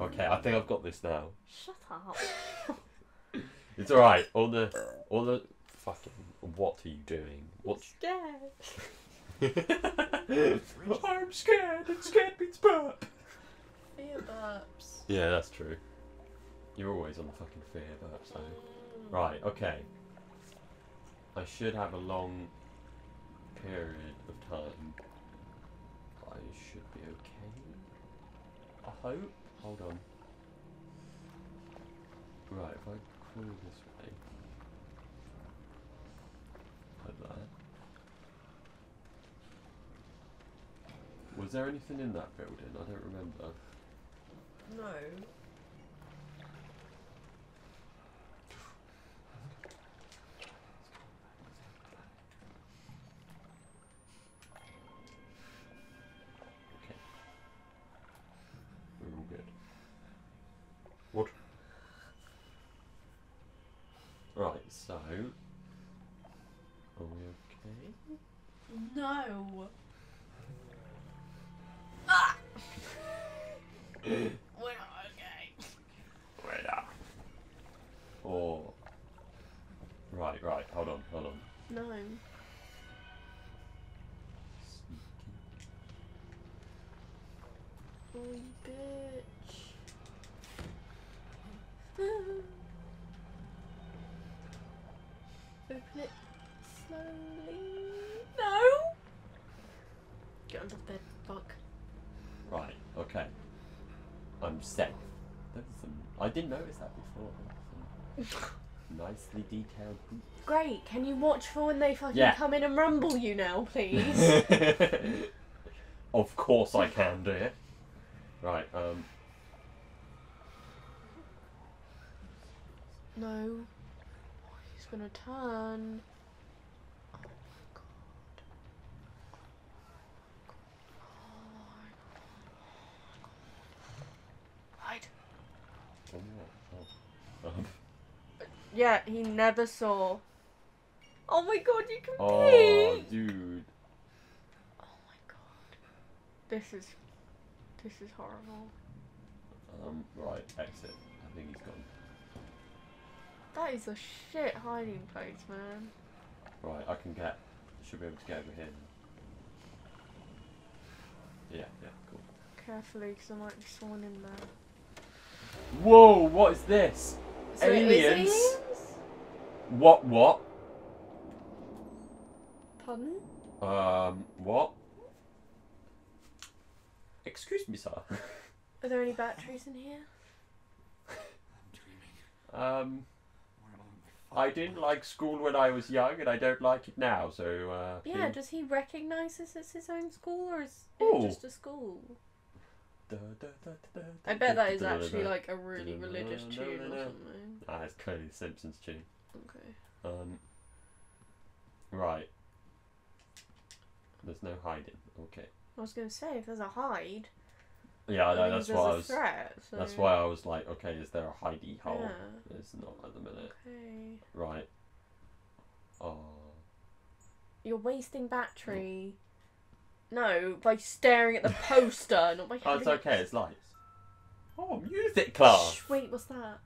Okay, I think I've got this now. Shut up. It's alright. All the, all the fucking. What are you doing? What's? Scared. I'm scared. And scared means burp. Fear burps. Yeah, that's true. You're always on the fucking fear burp, so. Mm. Right. Okay. I should have a long period of time. I should be okay. I hope. Hold on. Right, if I crawl this way. Like that. Was there anything in that building? I don't remember. No. So. Are we okay? No. Ah! We're not okay. Right up. Or. Right, right, hold on, hold on. No. Oi, bitch. Open it slowly. No! Get under the bed, fuck. Right, okay. I'm safe. Some. I didn't notice that before. Nicely detailed boots. Great, can you watch for when they fucking Yeah. come in and rumble you now, please? of course I can do it. Right, um. no. He's gonna turn. Oh my god. Hide. Oh, oh. Um, Yeah, he never saw. Oh my god, you can oh, pee! dude. Oh my god. This is. This is horrible. Um, right, exit. I think he's gone. That is a shit hiding place, man. Right, I can get. Should be able to get over here. Yeah, yeah, cool. Carefully, because there might be someone in there. Whoa, what is this? So Aliens? aliens? What, what? Pardon? Um, what? Excuse me, sir. Are there any batteries in here? I'm dreaming. Um, I didn't like school when I was young, and I don't like it now. So, uh, Yeah, please- does he recognise this as his own school or is it just a school? I bet that is da, da, actually like a really religious Da, da, tune or something. Ah, it's clearly the Simpsons tune. Okay. Um, right. There's no hiding. Okay. I was gonna say if there's a hide, Yeah, I know. That's why I was. threat. So... That's why I was like, okay, is there a hidey hole? Yeah. There's not at the minute. Okay. Right. Oh. You're wasting battery. No, by staring at the poster, not by. Oh, it's okay. It's lights. Oh, music class. Shh, wait, what's that?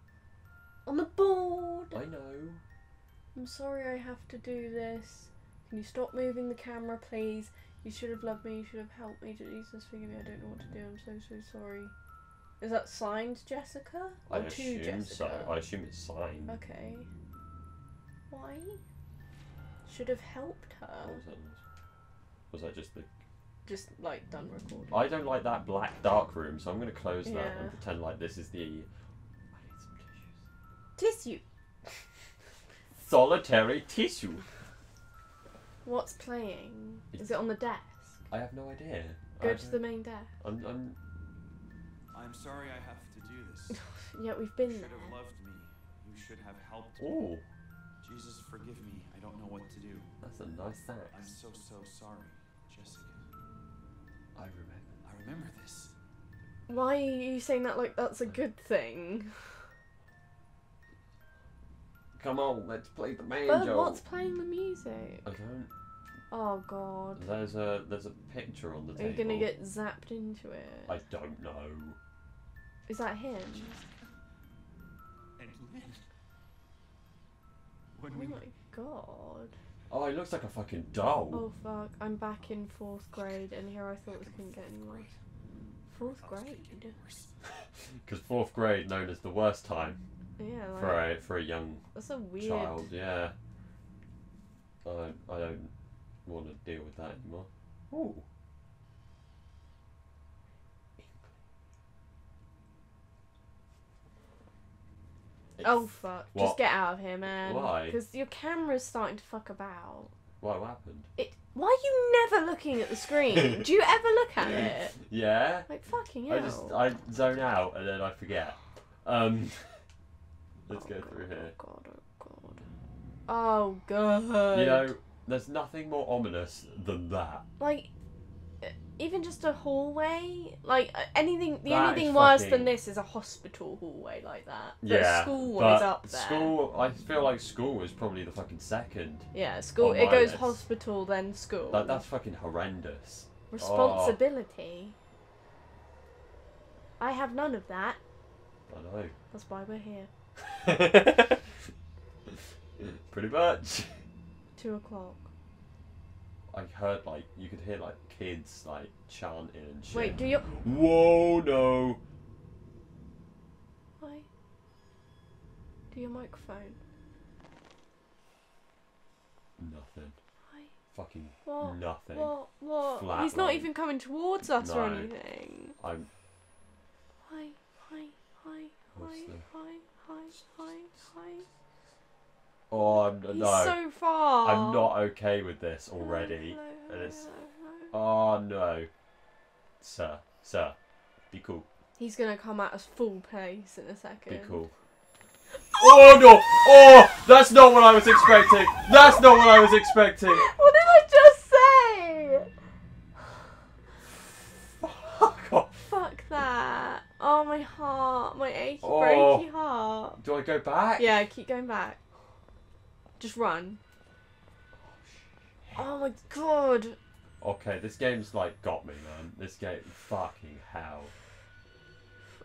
On the board. I know. I'm sorry I have to do this. Can you stop moving the camera, please? You should have loved me. You should have helped me. Jesus, forgive me. I don't know what to do. I'm so so sorry. Is that signed, Jessica? I Or to assume so. I assume it's signed. Okay. Why? Should have helped her. What was that? Was that just the? Just like done recording. I don't like that black dark room, so I'm gonna close that Yeah. and pretend like this is the. I need some tissues. Tissue. Solitary tissue. What's playing? Is it on the desk? I have no idea. Go I to the main desk. I'm, I'm. I'm sorry I have to do this. Yeah, we've You been should there. have loved me. You should have helped me. Oh, Jesus, forgive me. I don't know what to do. that's a nice I'm sax. so, so sorry. Jessica, I remember. I remember this. Why are you saying that like that's a good thing? Come on, let's play the But banjo. what's playing the music? I don't. Oh god. There's a there's a picture on the Are table. you gonna get zapped into it? I don't know. Is that him? And Lynn. When Oh we my god. Oh, he looks like a fucking doll. Oh fuck, I'm back in fourth grade and here I thought this couldn't get any worse. Fourth I was gonna grade? Because fourth grade known as the worst time Yeah, like, for a for a young that's a weird. child. Yeah. I don't, I don't want to deal with that anymore. Ooh. Oh fuck, What? just get out of here, man. Why? Because your camera's starting to fuck about. What happened? It. Why are you never looking at the screen? Do you ever look at it? Yeah. Like fucking I just I zone out and then I forget. Um. Let's go through here. Oh god, oh god. Oh god. You know, there's nothing more ominous than that. like even just a hallway like uh, anything the That only is thing worse fucking- than this is a hospital hallway like that but Yeah, school one but is up there School, I feel like school is probably the fucking second. yeah school on it my goes list. hospital then school That, that's fucking horrendous. responsibility i have none of that I know. that's why we're here Pretty much. two o'clock I heard like you could hear like kids like chanting and shit. wait do you Whoa no. why do your microphone Nothing. why Fucking what nothing. what what Flat he's not line. even coming towards us or anything I'm Hi, hi, hi, hi, hi, hi, hi, hi. Oh I'm He's no. so far. I'm not okay with this already. hello, and hello, it's- hello, hello. Oh ah, no. Sir, sir. Be cool. He's gonna come at us full pace in a second. Be cool. Oh no! Oh! That's not what I was expecting! That's not what I was expecting! What did I just say? Fuck off. Fuck that. Oh my heart, my achy Oh. breaky heart. Do I go back? Yeah, keep going back. Just run. Oh, oh my god. Okay, this game's like got me, man. This game, fucking hell.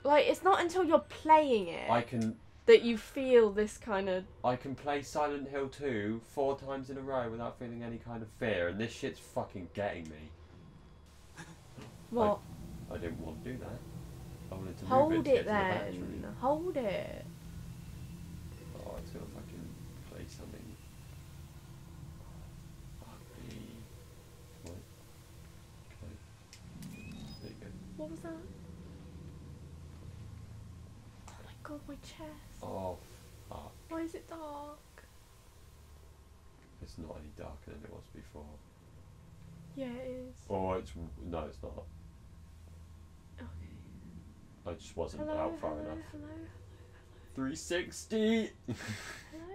Like it's not until you're playing it I can, that you feel this kind of I can play Silent Hill 2 four times in a row without feeling any kind of fear, and this shit's fucking getting me. what? I didn't want to do that. I wanted to move Hold it to it get to the then. Hold it. Oh, it's play something. Fuck me. What? Okay. There you go. What was that? Oh my god, my chest. Oh, fuck. Why is it dark? It's not any darker than it was before. Yeah, it is. Oh, it's no, it's not. Okay. I just wasn't Hello, out far hello, enough. hello, 360. hello.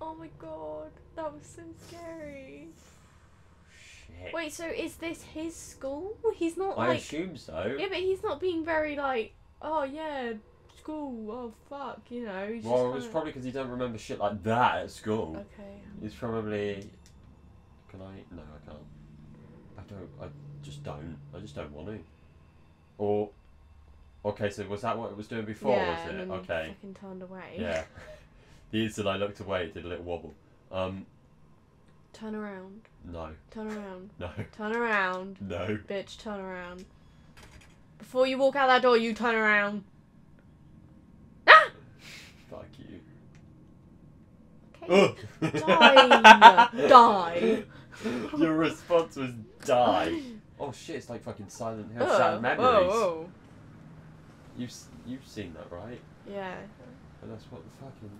Oh my god, that was so scary. Shit. Wait, so is this his school? He's not I like. assume so. Yeah, but he's not being very like. Oh yeah, school. Oh fuck, you know. He's well, it was probably because he don't remember shit like that at school. Okay. He's probably. Can I? No, I can't. I don't. I just don't. I just don't want to. Or. Okay, so was that what it was doing before? yeah, was and then Okay. Fucking turned away. Yeah. the instant I looked away, it did a little wobble. Um. Turn around. No. Turn around. No. Turn around. No. Bitch, turn around. Before you walk out that door, you turn around. Ah! Fuck you. Okay. Die. Die. Your response was die. Oh shit! It's like fucking Silent Hill Oh, Shattered Memories. oh, oh. You've you've seen that, right? Yeah. And that's what the fucking.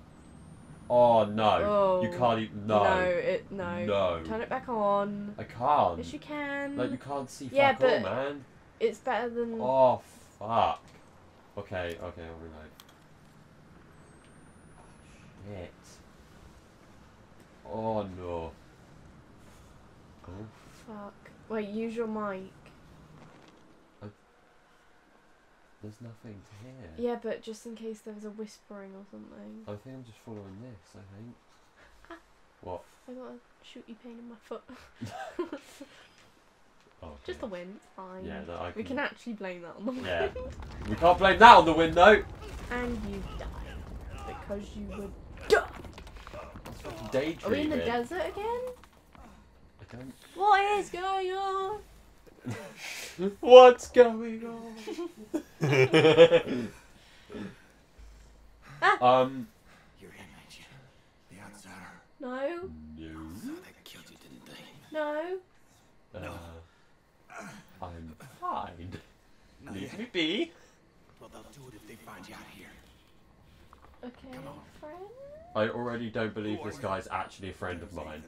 Oh no! You Oh. can't even. No, No. it no. No. Turn it back on. I can't. Yes, you can. Like you can't see Yeah, fuck all, but- man. It's better than. Oh fuck. Okay, okay, I'll reload. Oh, shit. Oh no. Oh, Fuck. Wait, use your mic. There's nothing to hear. Yeah, but just in case there was a whispering or something. I think I'm just following this. I think. Ah. What? I got a shooty pain in my foot. Oh, Just the wind. It's fine. Yeah, that I We can actually blame that on the wind. Yeah. We can't blame that on the wind though. and you died because you were dumb. Daydreaming. Are we in the desert again? I don't. What is going on? What's going on? um. You're him, ain't you? The outsider. No, No. So they killed you, didn't they? no. Uh, I'm fine. Not Leave yet. me be. Well, they'll do it if they find you out here. Okay, Come on. friend. I already don't believe this guy's actually a friend of mine.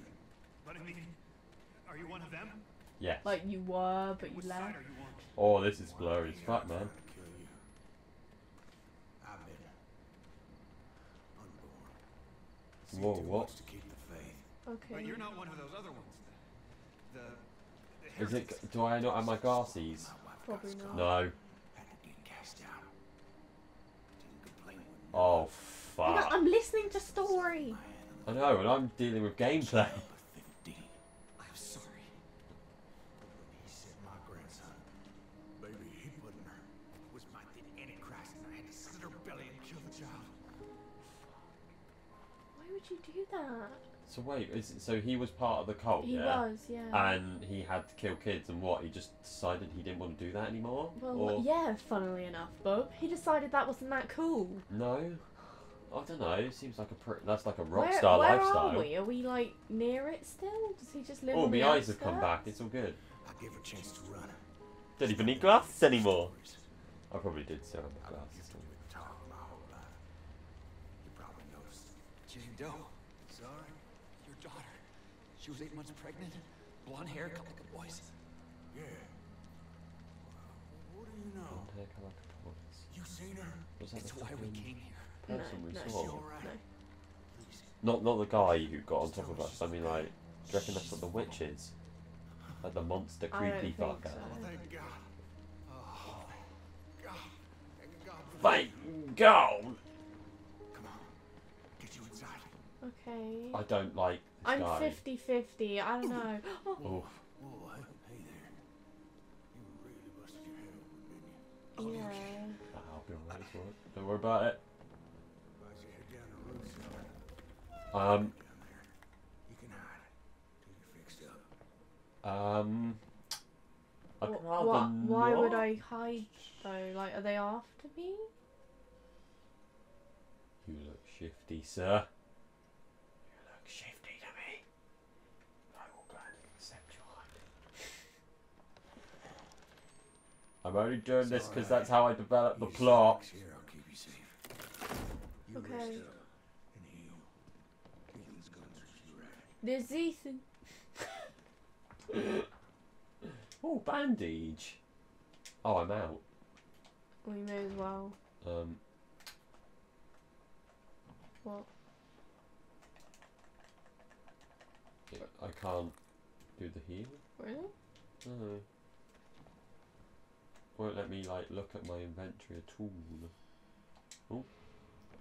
But I mean, are you one of them? Yes. Like you were, but you What side left. are you? Oh, this is blurry as fuck, man. Trying to kill you. I've been unborn. Whoa, what? to keep the faith. Okay. But you're not one of those other ones. The, the, the Is it? Do I not have my glasses? Probably not. No. Had to get cast out. Didn't complain when Oh fuck. I'm listening to story. I know, and I'm dealing with gameplay. That? So wait, is it, so he was part of the cult, He yeah? was, yeah. And he had to kill kids, and what? He just decided he didn't want to do that anymore? well, or yeah, funnily enough, Bob. He decided that wasn't that cool. no? I don't know. It seems like a pr- that's like a rock where star where lifestyle. are we? Are we like near it still? Does he just live Oh, on the my eyes have come outskirts? back. It's all good. I gave her a chance to run. Don't even need glasses anymore. I probably did still have my I've been glasses. with talk my whole life. You probably noticed. Jane Doe, Sorry? your daughter. She was eight months pregnant. Blonde hair, couple of boys. Yeah. What do you know? Blonde hair, colour, boys. You seen her? Was that It's why we came here. No, person we saw? Alright? no. Not not the guy who got on top of us. I mean, like, do you reckon that's what the witch is? Like the monster creepy fucker. so. Oh, thank God. Oh, thank God. Thank God. Thank God! Come on. Get you inside. Okay. I don't like this I'm guy. 50 50. I don't know. Oh, Oof. Whoa, hey, hey there. You really busted your head open, didn't you? yeah. I'll be alright, it's alright. Don't worry about it. Advise head down the road somewhere. Um, Down there. You can hide. Till you're fixed up. um. I'd what? Why would. I hide though? Like, are they after me? You look shifty, sir. You look shifty to me. I will gladly accept your hiding. I'm only doing this because that's how I develop the You plot. Here, I'll keep you safe. You Okay. rest up and heal. Ethan's guns are you ready? There's Ethan. Oh, bandage. Oh, I'm out. We may as well. Um, What? Yeah, I can't do the heal. Really? No. Won't let me like look at my inventory at all. Oh.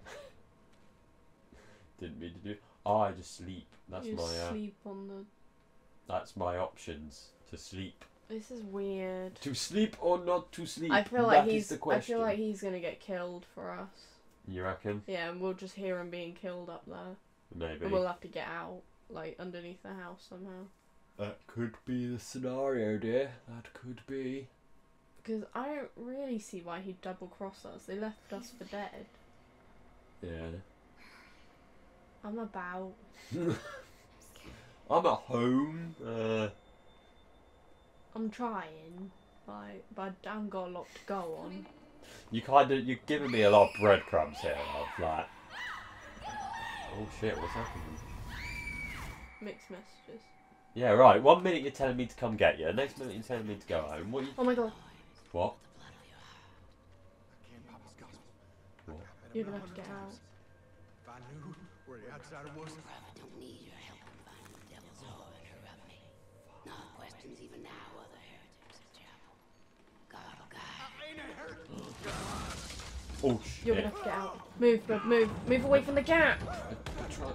Didn't mean to do. Oh, I just sleep. That's you my. Uh, sleep on the. that's my options. To sleep. This is weird. To sleep or not to sleep. I feel like That is he's. the I feel like he's gonna get killed for us. You reckon? Yeah, and we'll just hear him being killed up there, Maybe. and we'll have to get out, like underneath the house somehow. that could be the scenario, dear. That could be. Because I don't really see why he'd double cross us. They left us for dead. Yeah. I'm about. I'm at home. Uh, I'm trying. Like, but I haven't got a lot to go on. you kind of you're giving me a lot of breadcrumbs here, love. Like. Oh shit! What's happening? Mixed messages. Yeah, right. One minute you're telling me to come get you. Next minute you're telling me to go home. What? You, Oh my god, what? Can't Papa's gospel. What? You're gonna have to get out. If I knew where the outsider was, Brother don't need your help in finding the devil's whore and corrupt me. No questions even now other heretics at chapel. God will guide. Oh shit! You're gonna have to get out. Move, bud, move. Move away from the gap. Try.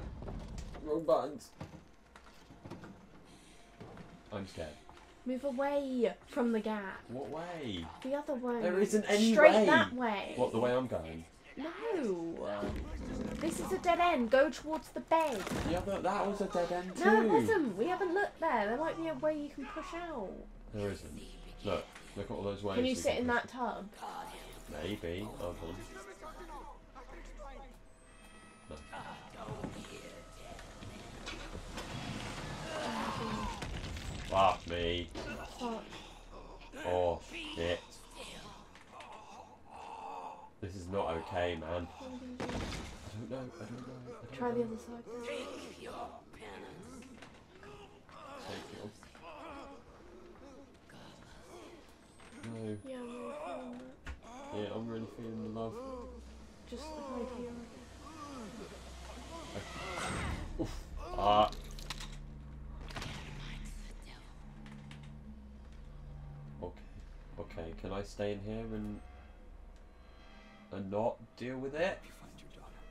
Wrong buttons. I'm scared. Move away from the gap. What way? The other way. There isn't any Straight way. that way. What, the way I'm going? No. This is a dead end. Go towards the bed. The other, that was a dead end too. No, it wasn't. We haven't looked there. There might be a way you can push out. There isn't. Look, look at all those ways. Can you we sit in push that tub? Maybe. Fuck me. Oh, shit. This is not okay, man. I don't know. I don't know. I don't Try know. the other side. Take it off. No. Yeah, I'm really feeling that. Yeah, I'm really feeling the love. Just hide here. Oof. Ah. Stay in here and and not deal with it? You find your daughter.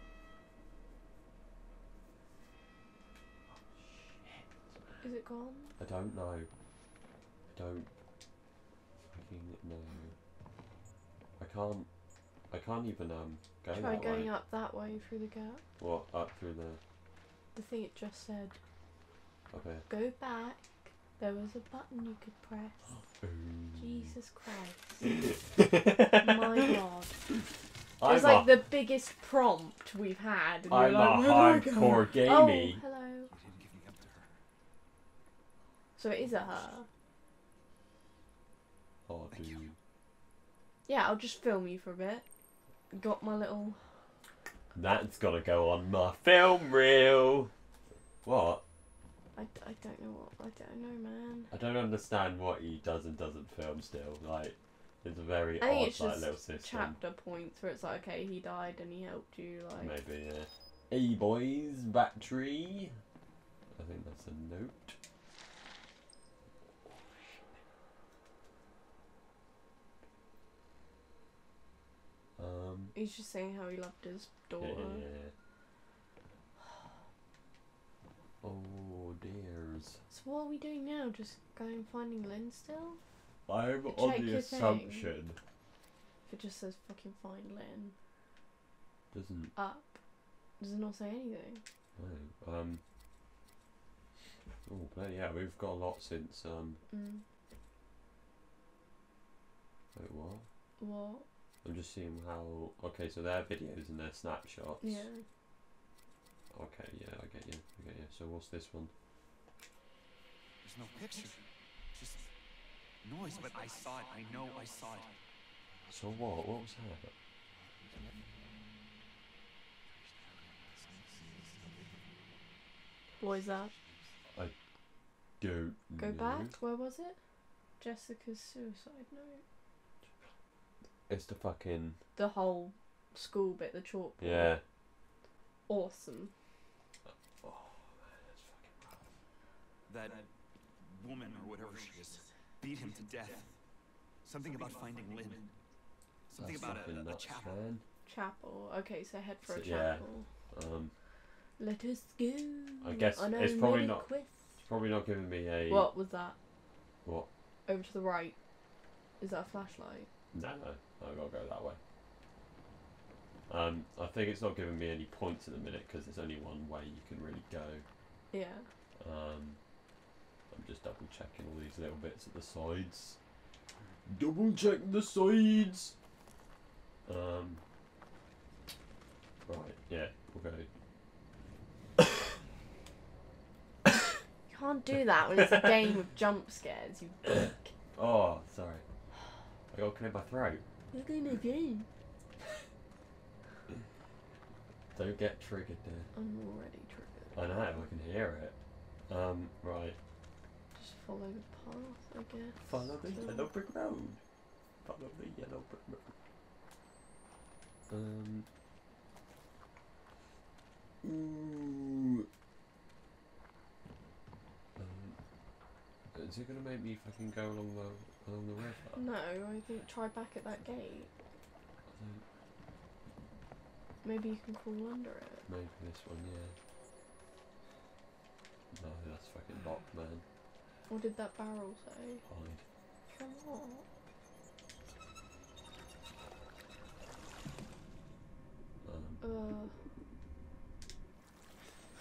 Oh, shit. Is it gone? I don't know. I don't fucking know. I can't. I can't even um go Try that going way. up that way through the gap. What up through the The thing it just said. okay. Go back. There was a button you could press. Jesus Christ. My god. I'm It's like a, the biggest prompt we've had. And I'm like, a "Where do I go?" hardcore Oh, hello. You didn't give me up to her. So it is a her. Oh, dude. Yeah, I'll just film you for a bit. Got my little. That's gotta go on my film reel. What? I, I don't know what. I don't know, man. I don't understand what he does and doesn't film still. Like, it's a very I odd it's like just little system. chapter points where it's like, okay, he died and he helped you. Like, Maybe, yeah. Hey boys, battery. I think that's a note. Um, he's just saying how he loved his daughter. yeah. Oh dears. So what are we doing now? Just going finding Lynn still? I'm Check on the your thing. assumption. If it just says fucking find Lynn Doesn't up, does it not say anything? no. Um. Oh, bloody yeah, we've got a lot since um. Mm. Wait, what? What? I'm just seeing how. Okay, so their videos and their snapshots. Yeah. Okay, yeah, I get you. I get you. So what's this one? There's no picture. Just noise, but I saw it. I know I saw it. So what? What was that? What is that? I don't Go know. back. Where was it? Jessica's suicide note. It's the fucking The whole school bit, the chalkboard. yeah. Awesome. Oh man, that's fucking rough. That woman or whatever she is beat him to death. Something about finding Lynn. Something That's about fucking a, a chapel. man. Chapel. Okay, so head for So- a yeah. chapel. Um, Let us go. I guess on it's our probably not- quest. it's probably not giving me a What was that? What? Over to the right. Is that a flashlight? No, no, I gotta go that way. Um, I think it's not giving me any points at the minute because there's only one way you can really go. Yeah. Um, I'm just double checking all these little bits at the sides. Double check the sides. Um. Right. Yeah. We'll go. You can't do that when it's a game of jump scares, you dick. Oh, sorry. I got clear my throat. We're going again. Don't get triggered there. I'm already triggered. I know. I can hear it. Um. Right. Just follow the path, I guess. Follow the to- yellow brick road. Follow the yellow brick road. Um. Ooh. Um, is it gonna make me fucking go along the along the river? No, I think try back at that gate. I think Maybe you can crawl under it. maybe this one, yeah. No, that's fucking locked, man. What did that barrel say? Hide. Come on. Um,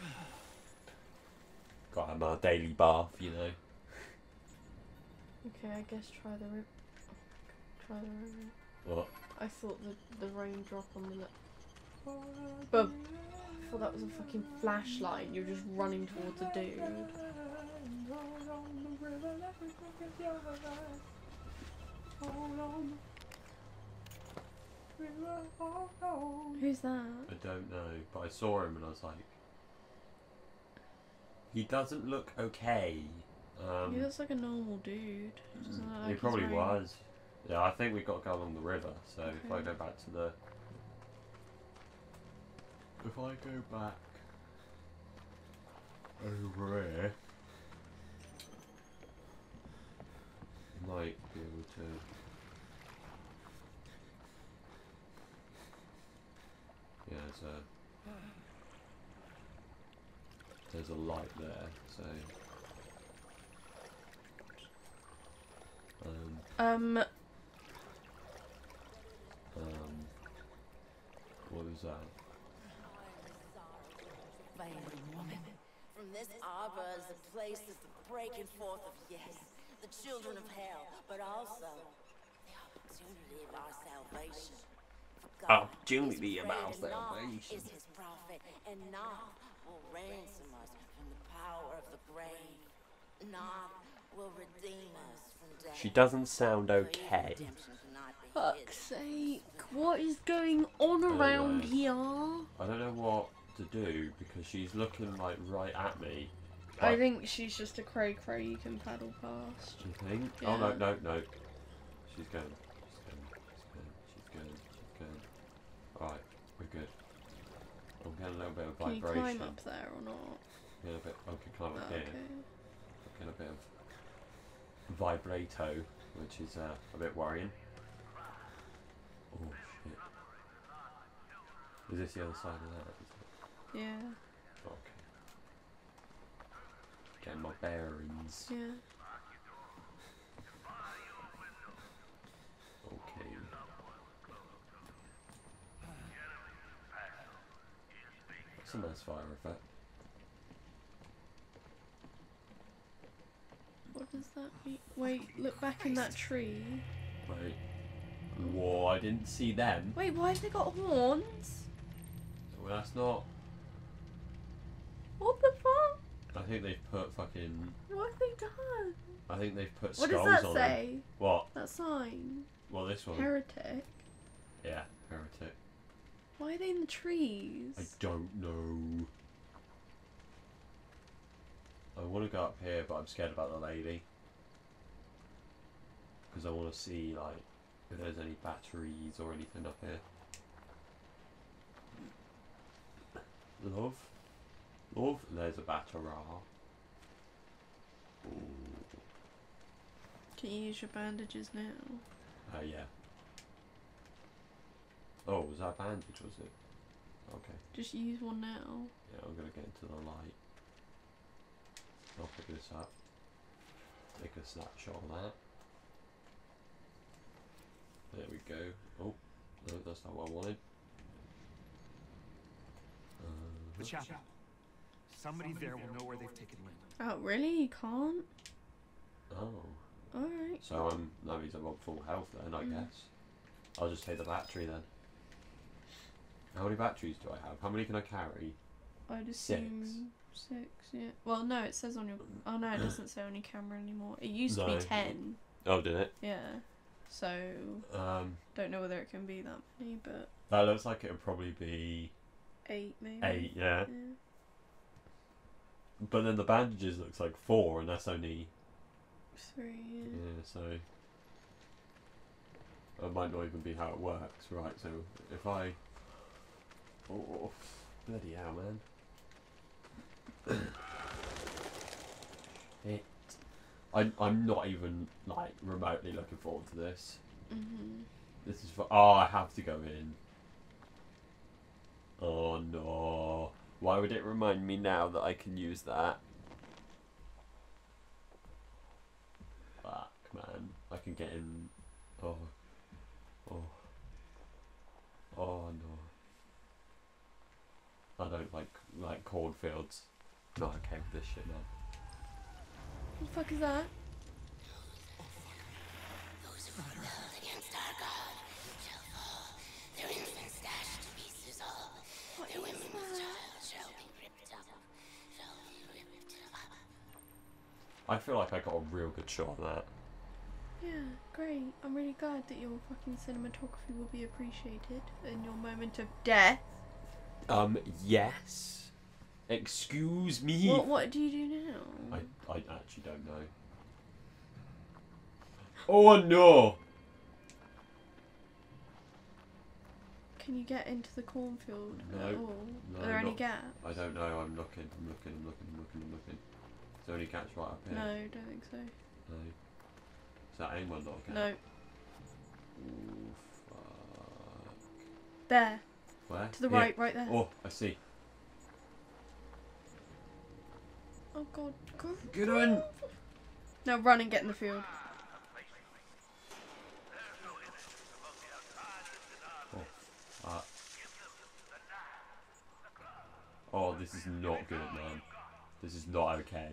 Uh, got to have my daily bath, you know. okay, I guess try the rip. My god, try the rain. What? I thought the the raindrop on the. Le- but I thought that was a fucking flashlight. You're just running towards a dude. Who's that? I don't know, but I saw him and I was like, he doesn't look okay. Um, he looks like a normal dude. Look like he probably was. Yeah, I think we've got to go along the river. So if I go back to the, if I go back over here, I might be able to. Yeah, there's a there's a light there, so. Um, Um, um, what was that? Failing woman. From this arbor is a place that's the breaking forth of yes, the children of hell, but also the opportunity of our salvation. For God Opportunity of our great, and Knoth salvation. Is his prophet, and Knoth will ransom us from the power of the grave. Knoth will redeem us from death. She doesn't sound okay. redemption cannot fuck's sake! What is going on around no. here? I don't know what to do because she's looking like right at me. I think she's just a cray cray you can paddle past. You think? Oh no, no, no. She's going. She's going. She's going. She's going. She's going. Alright, we're good. I'm getting a little bit of Can you vibration. climb up there or not? Getting a bit. I can climb up Oh, here. okay. Getting a bit of vibrato, which is uh, a bit worrying. Oh shit. Is this the other side of that? Yeah, Okay. Getting my bearings. yeah. Okay. That's a nice fire effect. What does that mean? Wait, look back in that tree. Right. Whoa, I didn't see them. Wait, why have they got horns? Well, that's not. What the fuck? I think they've put fucking. What have they done? I think they've put What skulls does that on them. say? What? That sign. Well, this one. Heretic. yeah, heretic. Why are they in the trees? I don't know. I want to go up here, but I'm scared about the lady. Because I want to see, like, if there's any batteries or anything up here. Love? Love? There's a battery. Ooh. Can you use your bandages now? Uh, yeah. Oh, was that a bandage, was it? Okay. Just use one now. Yeah, I'm gonna get into the light. I'll pick this up. Take a snapshot of that. There we go. Oh, no, that's not what I wanted. The Uh, chapel. Somebody there will know where they've taken Lynn. Oh, really? You can't? oh, Alright. so I'm that means I'm on full health then, I Mm. guess. I'll just take the battery then. How many batteries do I have? How many can I carry? I'd Six. assume six, yeah. Well, no, it says on your. Oh, no, it doesn't say on your camera anymore. It used to be ten. Oh, did it? Yeah. So, Um, don't know whether it can be that many, but that looks like it would probably be eight maybe. eight, yeah. Yeah. But then the bandages looks like four, and that's only Three, yeah. yeah. So that might not even be how it works, right? So if I oh bloody hell, man! it. I I'm not even like remotely looking forward to this. Mm-hmm. This is for oh I have to go in. Oh no! Why would it remind me now that I can use that? Fuck, man. I can get in. Oh. Oh. Oh no. I don't like like cornfields. Not okay with this shit, man. What the fuck is that? Those who rebelled against our God shall fall. Their infants dashed to pieces all. Their women with child shall be ripped up. Shall be ripped up. I feel like I got a real good shot of that. Yeah, great. I'm really glad that your fucking cinematography will be appreciated in your moment of death. Um, yes. Excuse me. What what do you do now? I, I actually don't know. Oh no! Can you get into the cornfield No, at all? no, Are there any gaps? I don't know. I'm looking. I'm looking. I'm looking. I'm looking. I'm looking. Is there any gaps right up here? No, don't think so. No. Is that anyone not a gap? No. Ooh, fuck. There. Where? To the Here. right, right there. Oh, I see. Oh god. Go. Get in! Now run and get in the field. Uh, oh, this is not good, man. This is not okay.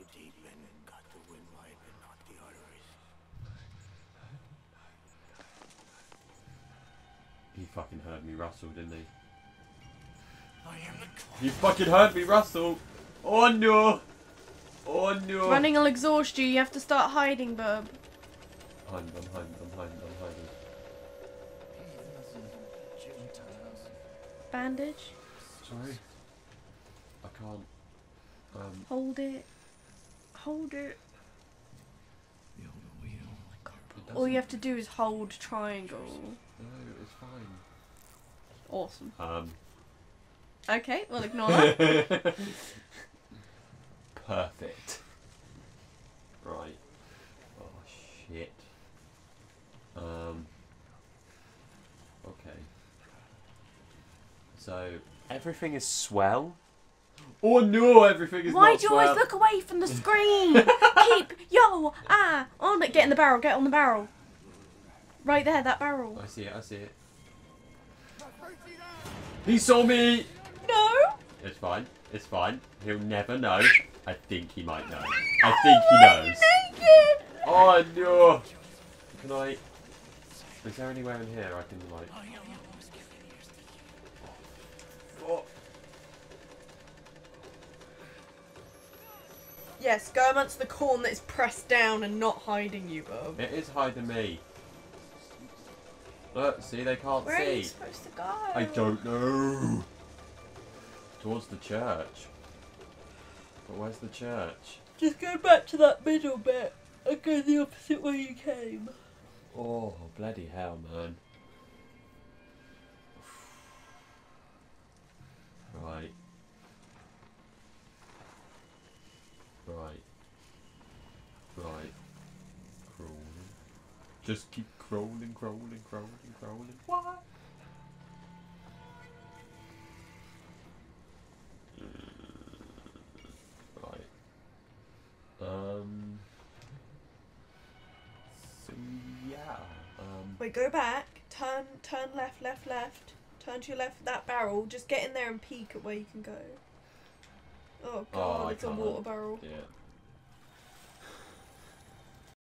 Some cut too deep and got the wind wide but not the arteries. He fucking heard me rustle, didn't he? I am the You fucking heard me rustle! Oh no! Oh no! Running will exhaust you. You have to start hiding, bub. I'm hiding, I'm hiding, I'm hiding, I'm hiding. Bandage. Sorry. I can't. Um, Hold it. Hold it. it All you have to do is hold triangle. No, it's fine. Awesome. Um. Okay, we'll ignore that. Perfect. Right. Oh shit. Um. Okay. So everything is swell. Oh no! Everything is Why do you always look away from the screen? Keep yo ah on it. Get in the barrel. Get on the barrel. Right there, that barrel. I see it. I see it. He saw me. No. It's fine. It's fine. He'll never know. I think he might know. I think he knows. Oh no! Can I? Is there anywhere in here I can like? Yes, go amongst the corn that is pressed down and not hiding you, Bob. it is hiding me. Look, see, they can't Where are you see. supposed to go? I don't know. Towards the church. But where's the church? Just go back to that middle bit and go the opposite way you came. Oh, bloody hell, man. Right. Right. Crawling. Just keep crawling, crawling, crawling, crawling. What? Right. Um. So yeah. Um. Wait, go back. Turn, turn left, left, left. Turn to your left. That barrel. Just get in there and peek at where you can go. Oh god, Oh, it's a water barrel. Yeah.